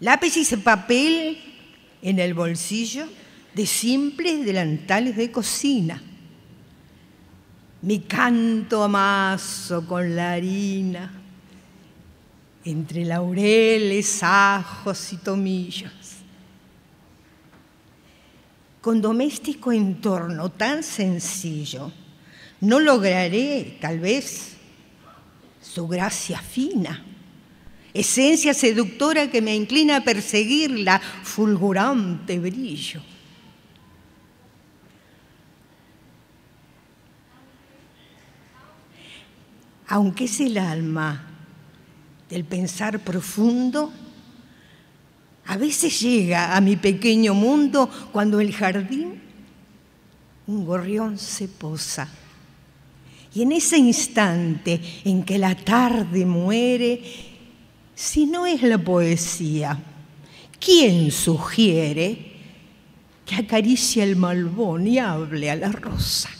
lápiz y papel en el bolsillo de simples delantales de cocina. Mi canto amaso con la harina, entre laureles, ajos y tomillos. Con doméstico entorno tan sencillo, no lograré, tal vez, su gracia fina, esencia seductora que me inclina a perseguirla, fulgurante brillo. Aunque es el alma del pensar profundo, a veces llega a mi pequeño mundo cuando el jardín un gorrión se posa y en ese instante en que la tarde muere, si no es la poesía, ¿quién sugiere que acaricie el malvón y hable a la rosa?